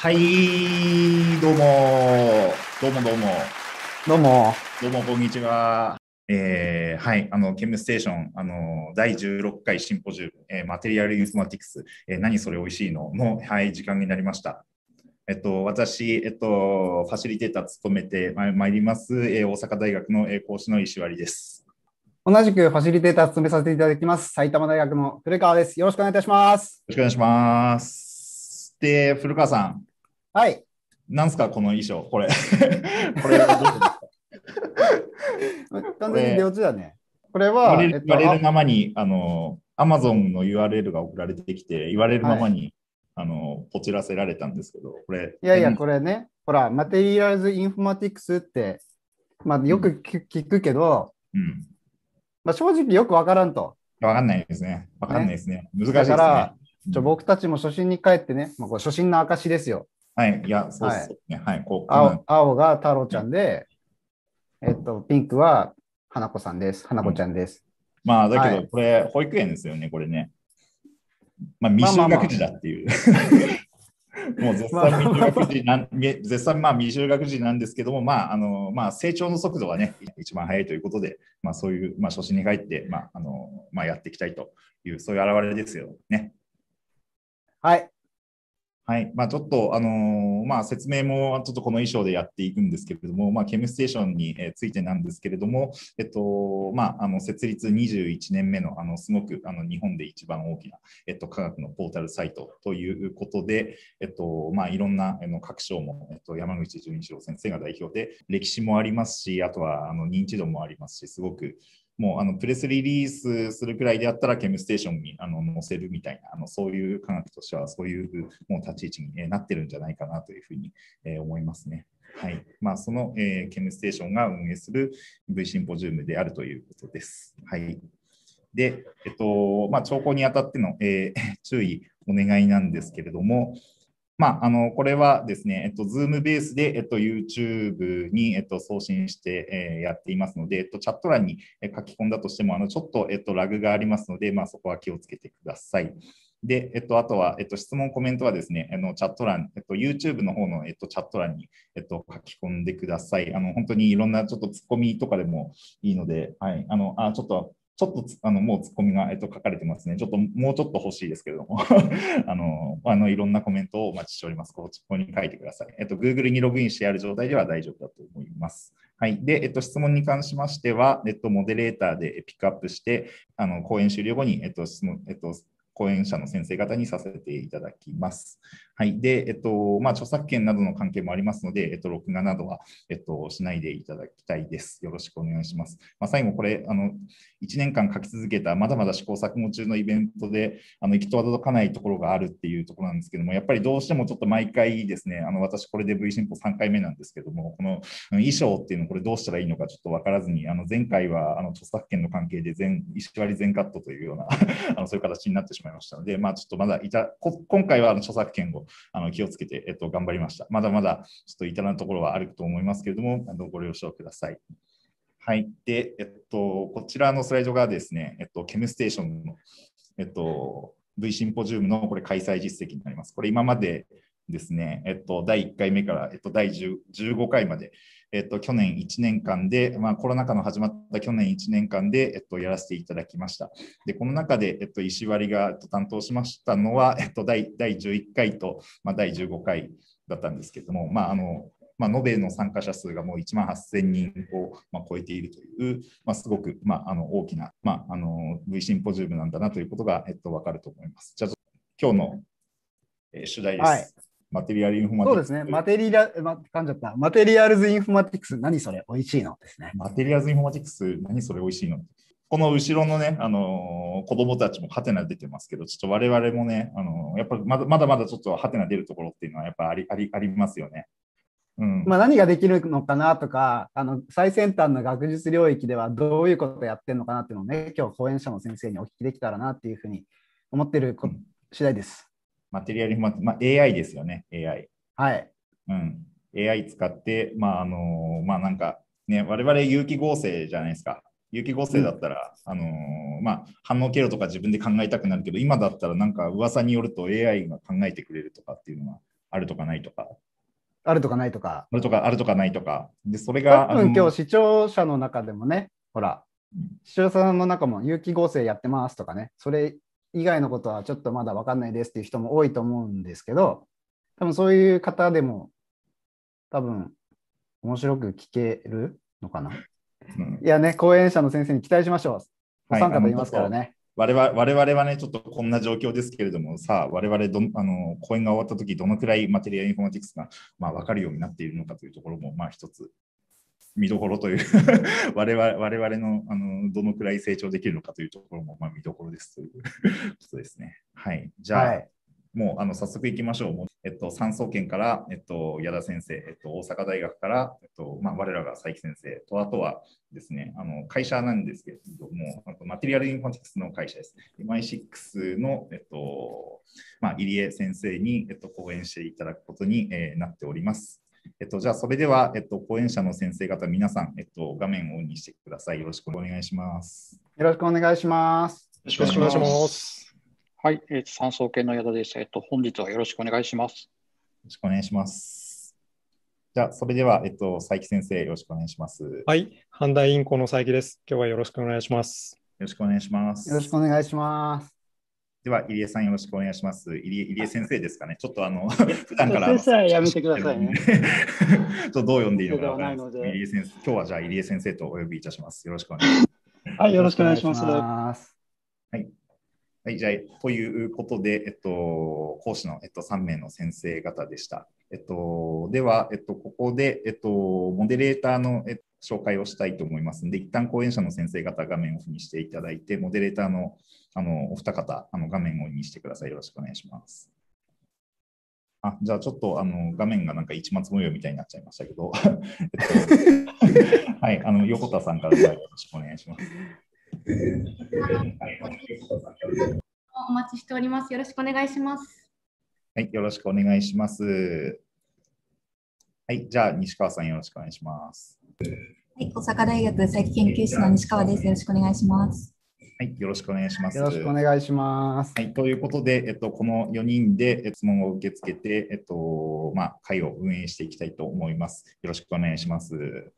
はい、どうも、どうもどうも、どうも。どうもこんにちは。えーはい、あの、ケムステーション、あの、第16回シンポジウム、えーマテリアルインフォマティクス、えー何それ美味しいの？の、はい、時間になりました。えっと、私、えっと、ファシリテーター務めてままいります、えー大阪大学の、えー講師の石割です。同じくファシリテーター務めさせていただきます。埼玉大学の古川です。よろしくお願いいたします。よろしくお願いします。で、古川さん、はい。なんすか、この衣装、これ。これはどういうことですか？完全に出落ちだね。これは、言われるままに、あの、アマゾンの URL が送られてきて、言われるままに、あの、ポチらせられたんですけど、これ。いやいや、変これね、ほら、マテリアルズ・インフォマティクスって、まあ、よく聞聞くけど、うん。まあ、正直よくわからんと。わかんないですね。わかんないですね。難しいですね。だから、ちょうん僕たちも初心に帰ってね、まあ、これ初心の証ですよ。はい。いや、そうですね。はい。こう、青青が太郎ちゃんで、えっと、ピンクは花子さんです。花子ちゃんです。まあ、だけど、はいこれ、保育園ですよね、これね。まあ、未就学児だっていう。もう絶賛未就学児なん、絶賛まあ未就学児なんですけども、まああのまあ、成長の速度はね、一番速いということで、まあ、そういう、まあ、初心に帰って、まああのまあ、やっていきたいという、そういう表れですよね。はい。はい。まあ、ちょっと、あのーまあ、説明もちょっとこの衣装でやっていくんですけれども、まあ、ケムステーションについてなんですけれども、えっと、まあ、あの、設立21年目の、あの、すごく、あの、日本で一番大きな、えっと、科学のポータルサイトということで、えっと、まあ、いろんな、あの、各省も、えっと、山口純一郎先生が代表で、歴史もありますし、あとは、あの、認知度もありますし、すごく、もうあのプレスリリースするくらいであったら、ケムステーションにあの載せるみたいな、あのそういう科学としては、そういうもう立ち位置になってるんじゃないかなというふうにえ思いますね。はい。まあ、その、えーケムステーションが運営する V シンポジウムであるということです。はい。で、えっと、まあ、兆候にあたっての、えー注意、お願いなんですけれども、まあ、あの、これはですね、えっと、Zoom ベースで、えっと、YouTube に、えっと、送信して、えーやっていますので、えっと、チャット欄に書き込んだとしても、あの、ちょっと、えっと、ラグがありますので、まあ、そこは気をつけてください。で、えっと、あとは、えっと、質問、コメントはですね、あの、チャット欄、えっと、YouTube の方の、えっと、チャット欄に、えっと、書き込んでください。あの、本当にいろんな、ちょっとツッコミとかでもいいので、はい、あの、あ、ちょっと、ちょっとあのもうツッコミが、えっと、書かれてますね。ちょっともうちょっと欲しいですけれども あの、あのいろんなコメントをお待ちしております。ここに書いてください。えっと、Google にログインしてある状態では大丈夫だと思います。はい。で、えっと、質問に関しましては、えっと、モデレーターでピックアップして、あの、講演終了後に、えっと、質問、えっと、講演者の先生方にさせていただきます。はい。で、えっと、まあ、著作権などの関係もありますので、えっと、録画などは、えっと、しないでいただきたいです。よろしくお願いします。まあ、最後、これ、あの、1年間書き続けた、まだまだ試行錯誤中のイベントで、あの、行き届かないところがあるっていうところなんですけども、やっぱりどうしてもちょっと毎回ですね、あの、私、これで V 進歩3回目なんですけども、この衣装っていうの、これどうしたらいいのかちょっと分からずに、あの、前回は、あの、著作権の関係で全、石割全カットというような あの、そういう形になってしまいましたので、まあ、ちょっとまだいた、今回はあの著作権をあの気をつけて、えっと、頑張りました。まだまだちょっと至らぬところはあると思いますけれども、あのご了承ください。はい。で、えっと、こちらのスライドがですね、えっと、ケムステーションの、えっと、V シンポジウムのこれ開催実績になります。これ今までですね、えっと、第1回目から、えっと、第15回まで、えっと、去年1年間で、まあ、コロナ禍の始まった去年1年間で、えっと、やらせていただきました。で、この中で、えっと、石割がえっと担当しましたのは、えっと、第第11回と、まあ、第15回だったんですけれども、まあ、あの、まあ、延べの参加者数がもう1万8000人を、まあ、超えているという、まあ、すごく、まあ、あの大きな、まあ、あの V シンポジウムなんだなということが、えっと、分かると思います。じゃあ、今日の、えー主題です。はいマテリアルインフォマティクスそうですね。マテリア、ま、噛んじゃった。マテリアルズ・インフォマティクス、何それ？美味しいの？ですね。マテリアルズインフォマティクス、何それ？美味しいの？この後ろのね、あのー子供たちもハテナ出てますけど、ちょっと我々もね、あのーやっぱりまだまだまだちょっとハテナ出るところっていうのはやっぱありありありますよね。うん。まあ、何ができるのかなとか、あの最先端の学術領域ではどういうことをやってるのかなっていうのをね、今日講演者の先生にお聞きできたらなっていうふうに思ってるこうん次第です。マテリアルフォマティクス、まあ、AI ですよね、AI。はい。うん。AI 使って、まあ、あのーまあ、なんか、ね、我々有機合成じゃないですか。有機合成だったら、あのーまあ、反応経路とか自分で考えたくなるけど、今だったらなんか噂によると AI が考えてくれるとかっていうのはあるとかないとか、あるとかないとか。あるとか、あるとかないとか。で、それが、多分今日視聴者の中でもね、ほらうん、視聴者さんの中も有機合成やってますとかね、それ以外のことはちょっとまだ分かんないですっていう人も多いと思うんですけど、多分そういう方でも、多分面白く聞けるのかな？うんいやね、講演者の先生に期待しましょう。おはい三方いますからね。我々我々はね、ちょっとこんな状況ですけれども、さあ、我々どんあの、講演が終わったとき、どのくらいマテリアルインフォマティクスが、まあ、分かるようになっているのかというところも、まあ、一つ見どころという 我々、我々のあのどのくらい成長できるのかというところも、まあ、見どころですという ことですね。はい。じゃあ、はい。もうあの早速いきましょう。もうえっと、三総研から、えっと、矢田先生、えっと、大阪大学から、えっとまあ、我らが佐伯先生と、あとはですね、あの会社なんですけれども、あとマテリアルインフォマティクスの会社です。MI6 の、えっとまあ、入江先生に、えっと、講演していただくことに、えーなっております。えっと、じゃあ、それでは、えっと、講演者の先生方、皆さん、えっと、画面をオンにしてください。よろしくお願いします。よろしくお願いします。よろしくお願いします。はい、えー、三層系の矢田です。えっと、本日はよろしくお願いします。よろしくお願いします。じゃあ、それでは、えっと、佐伯先生、よろしくお願いします。よはい、阪大インコの佐伯です。今日はよろしくお願いします。ろしくお願いします。よろしくお願いします。では、入江さん、よろしくお願いします。入江入江先生ですかね。ちょっとあの、普段から。先生やめてくださいね ちょっとどう読んでいいのかわかないので入江先生、今日はじゃあ入江先生とお呼びいたします。よろしくお願いします。はい、よろしくお願いします。いしますはい、じゃあ、ということで、えっと、講師の、えっと、3名の先生方でした。えっと、では、えっと、ここで、えっと、モデレーターの、え紹介をしたいと思いますので、一旦講演者の先生方、画面をオフにしていただいて、モデレーターのあのお二方、あの画面をオンにしてください。よろしくお願いします。あじゃあ、ちょっとあの画面がなんか一末模様みたいになっちゃいましたけど、えっと、はい、あの横田さんからよろしくお願いします。はいお待ちしております。よろしくお願いします。はい、よろしくお願いします。はい、じゃあ西川さんよろしくお願いします。はい、大阪大学佐伯研究室の西川です。よろしくお願いします。はい、よろしくお願いします。よろしくお願いします。はい、ということで、えっと、この4人でえ質問を受け付けて、えっとまあ、会を運営していきたいと思います。よろしくお願いします。